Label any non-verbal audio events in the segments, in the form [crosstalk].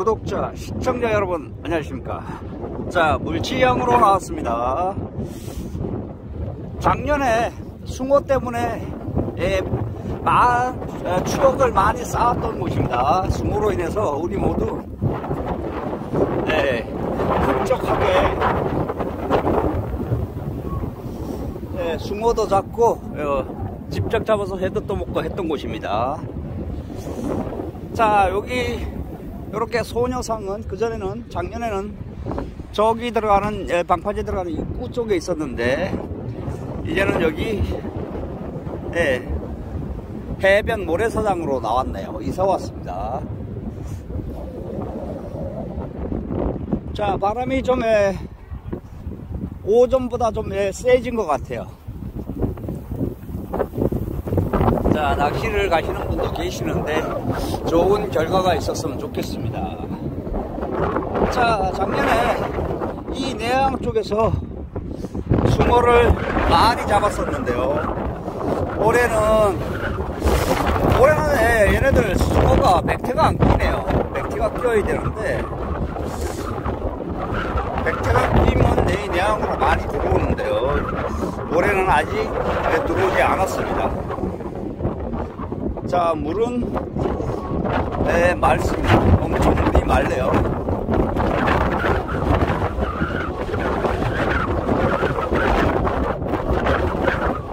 구독자, 시청자 여러분 안녕하십니까? 자 물치향으로 나왔습니다. 작년에 숭어 때문에 예, 마, 예, 추억을 많이 쌓았던 곳입니다. 숭어로 인해서 우리 모두 예, 흡족하게 예, 숭어도 잡고 어, 직접 잡아서 해도 또 먹고 했던 곳입니다. 자 여기 이렇게 소녀상은 그전에는 작년에는 저기 들어가는 예, 방파제 들어가는 입구 쪽에 있었는데 이제는 여기 예, 해변 모래사장으로 나왔네요. 이사 왔습니다. 자 바람이 좀 예, 오전보다 좀 예, 세진 것 같아요 자, 낚시를 가시는 분도 계시는데 좋은 결과가 있었으면 좋겠습니다. 자, 작년에 이 내양 쪽에서 숭어를 많이 잡았었는데요. 올해는 올해는 예, 얘네들 숭어가 백태가 안 끼네요. 백태가 끼어야 되는데 백태가 끼면 이 내양으로 많이 들어오는데요. 올해는 아직 들어오지 않았습니다. 자, 물은 네, 맑습니다. 엄청 물이 맑네요.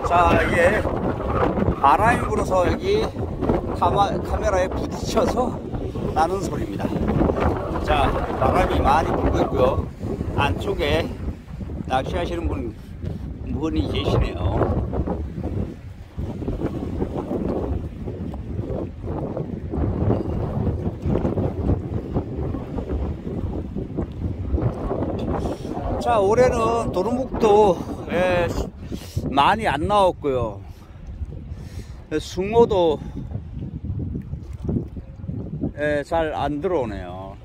자, 이게 바람이 불어서 여기 카마, 카메라에 부딪혀서 나는 소리입니다. 자, 바람이 많이 불고 있고요. 안쪽에 낚시하시는 분, 분이 계시네요. 자 올해는 도루묵도 예, 많이 안 나왔고요. 숭어도 예, 잘 안 들어오네요.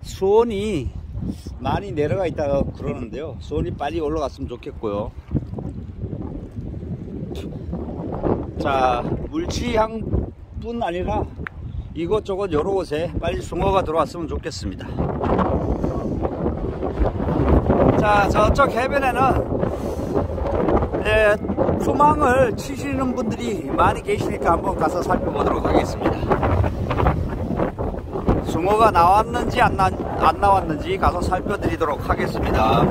수온이 많이 내려가 있다고 그러는데요. 수온이 빨리 올라갔으면 좋겠고요. 자 물치향 뿐 아니라 이곳저곳 여러 곳에 빨리 숭어가 들어왔으면 좋겠습니다 자, 저쪽 해변에는 예, 투망을 치시는 분들이 많이 계시니까 한번 가서 살펴보도록 하겠습니다. 숭어가 나왔는지 안, 나, 안 나왔는지 가서 살펴드리도록 하겠습니다.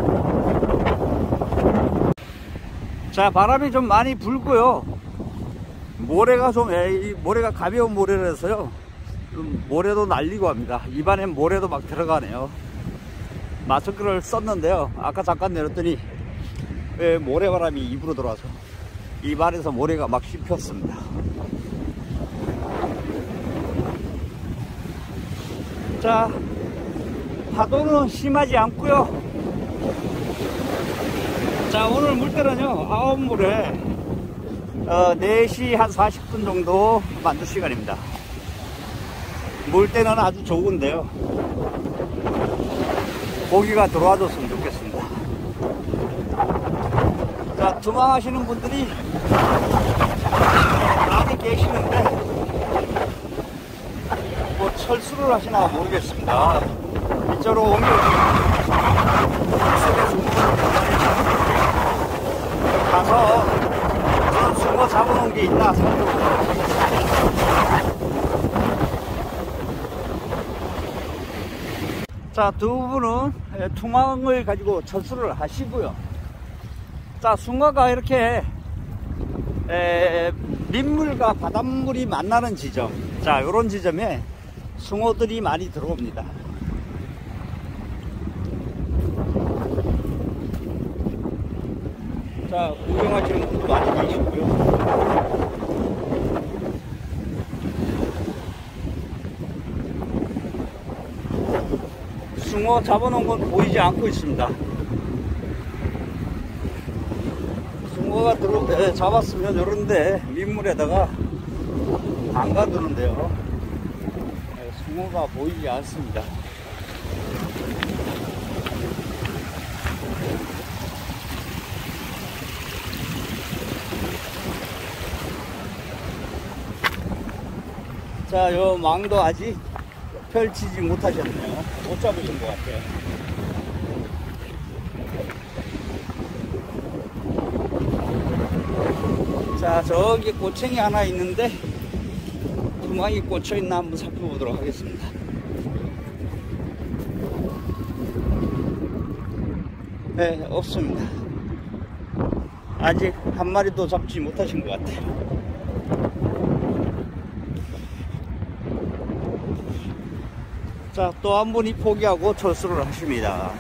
자, 바람이 좀 많이 불고요. 모래가 좀, 예, 모래가 가벼운 모래라서요. 모래도 날리고 합니다. 입안에 모래도 막 들어가네요. 마스크를 썼는데요. 아까 잠깐 내렸더니 모래바람이 입으로 들어와서 입 안에서 모래가 막 씹혔습니다. 자 파도는 심하지 않고요. 자 오늘 물때는요 아홉물에 어, 4시 한 40분 정도 만들 시간입니다. 물때는 아주 좋은데요 고기가 들어와 줬으면 좋겠습니다. 자, 투망하시는 분들이 많이 계시는데, 뭐 철수를 하시나 모르겠습니다. 이쪽으로 오면, 가서 숭어 잡아놓은 게 있나 살펴보도록 자, 두 분은 투망을 가지고 철수를 하시고요. 자, 숭어가 이렇게 에, 민물과 바닷물이 만나는 지점. 자, 이런 지점에 숭어들이 많이 들어옵니다. 자, 구경하시는 분도 많이 계시고요. 숭어 잡아놓은 건 보이지 않고 있습니다. 숭어가 들어, 네, 잡았으면 이런데 민물에다가 담가두는데요. 네, 숭어가 보이지 않습니다. 자, 요 망도 아직 펼치지 못하셨네요. 못 잡으신 것 같아요. 자, 저기 꼬챙이 하나 있는데, 두망이 꽂혀있나 한번 살펴보도록 하겠습니다. 네, 없습니다. 아직 한 마리도 잡지 못하신 것 같아요. 자, 또 한 분이 포기하고 철수를 하십니다.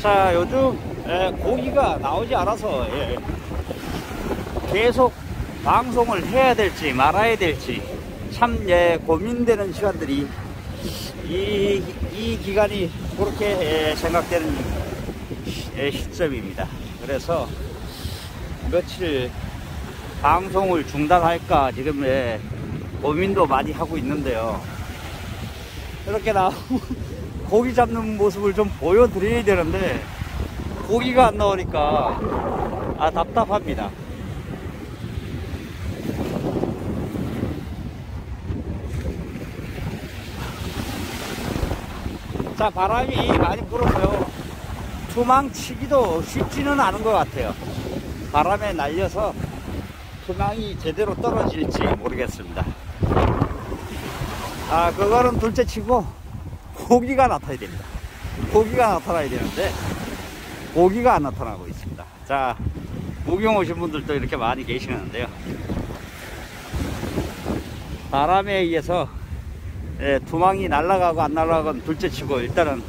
자, 요즘 에, 고기가 나오지 않아서 예, 계속 방송을 해야 될지 말아야 될지 참 예, 고민되는 시간들이 이, 이 기간이 그렇게 예, 생각되는 예, 시점입니다. 그래서 며칠 방송을 중단할까 지금 예, 고민도 많이 하고 있는데요. 이렇게 나오면 [laughs] 고기 잡는 모습을 좀 보여드려야 되는데 고기가 안 나오니까 아 답답합니다. 자 바람이 많이 불어서요. 투망치기도 쉽지는 않은 것 같아요. 바람에 날려서 투망이 제대로 떨어질지 모르겠습니다. 아 그거는 둘째 치고 고기가 나타나야 됩니다. 고기가 나타나야 되는데 고기가 안 나타나고 있습니다. 자 구경 오신 분들도 이렇게 많이 계시는데요. 바람에 의해서 예, 두망이 날아가고 안 날아가건 둘째 치고 일단은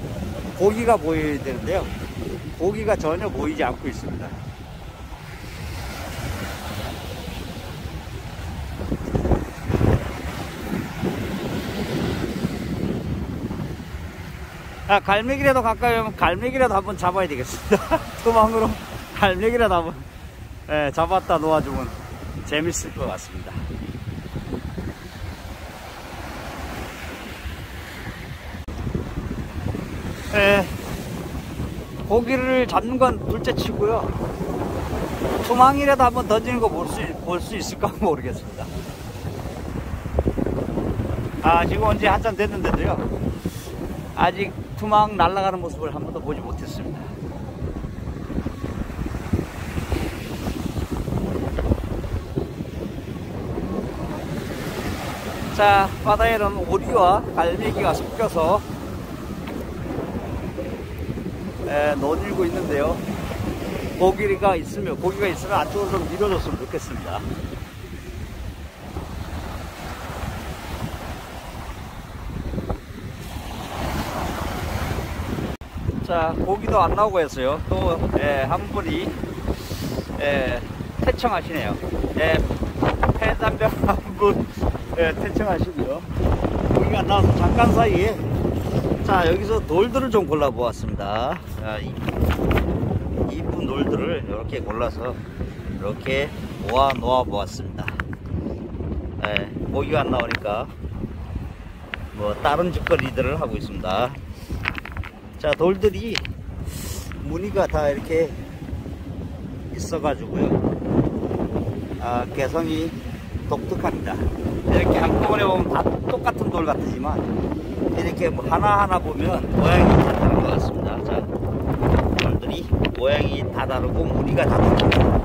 고기가 보여야 되는데요. 고기가 전혀 보이지 않고 있습니다. 아, 갈매기라도 가까이 오면 갈매기라도 한번 잡아야 되겠습니다. [laughs] 투망으로 갈매기라도 한번 예, 잡았다 놓아주면 재밌을 것 같습니다. 예, 고기를 잡는 건 둘째 치고요. 투망이라도 한번 던지는 거 볼 수, 볼 수 있을까 [laughs] 모르겠습니다. 아, 지금 언제 한참 됐는데도요. 아직 투망 날아가는 모습을 한 번도 보지 못했습니다. 자, 바다에는 오리와 갈매기가 섞여서 에, 논일고 있는데요. 고기가 있으면 고기가 있으면 안쪽으로 좀 밀어줬으면 좋겠습니다. 자 고기도 안 나오고 했어요. 또한 예, 분이 에, 태청하시네요. 예, 폐담병 한분 예, 태청하시고요. 고기가 안 나와서 잠깐 사이에 자 여기서 돌들을 좀 골라 보았습니다. 자, 이쁜 돌들을 이렇게 골라서 이렇게 모아 놓아 보았습니다. 네, 고기가 안 나오니까 뭐 다른 짓거리들을 하고 있습니다. 자 돌들이 무늬가 다 이렇게 있어 가지고요. 아, 개성이 독특합니다. 이렇게 한꺼번에 보면 다 똑같은 돌 같지만 이렇게 뭐 하나하나 보면 모양이 다 다른 것 같습니다. 자, 돌들이 모양이 다 다르고 무늬가 다 다릅니다.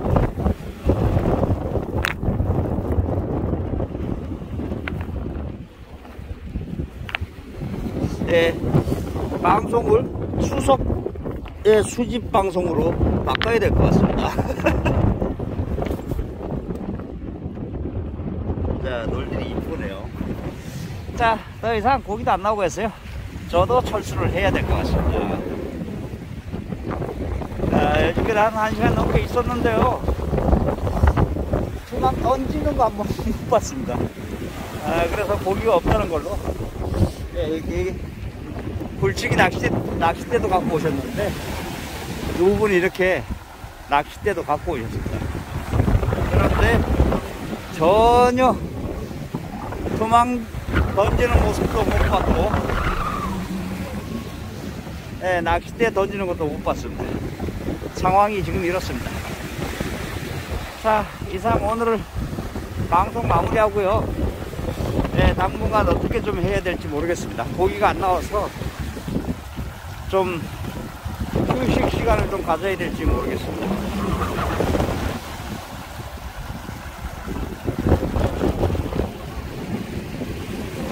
네, 방송을 수석의 수집 방송으로 바꿔야 될 것 같습니다. [laughs] 자, 놀들이 이쁘네요. 자, 더 이상 고기도 안 나오고 있어요. 저도 철수를 해야 될 것 같습니다. 아, 여지까지 한 1시간 넘게 있었는데요. 투망 던지는 거 한 번 [laughs] 못 봤습니다. 아, 그래서 고기가 없다는 걸로. 예, 여기 불치기 낚싯대, 낚싯대도 갖고 오셨는데, 두 분이 이렇게 낚싯대도 갖고 오셨습니다. 그런데 전혀 도망 던지는 모습도 못 봤고. 예, 낚싯대 던지는 것도 못 봤습니다. 상황이 지금 이렇습니다. 자 이상 오늘을 방송 마무리하고요. 예, 당분간 어떻게 좀 해야 될지 모르겠습니다. 고기가 안 나와서 좀 휴식 시간을 좀 가져야 될지 모르겠습니다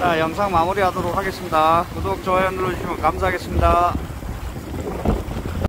자 영상 마무리하도록 하겠습니다. 구독 좋아요 눌러주시면 감사하겠습니다